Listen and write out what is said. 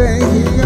day.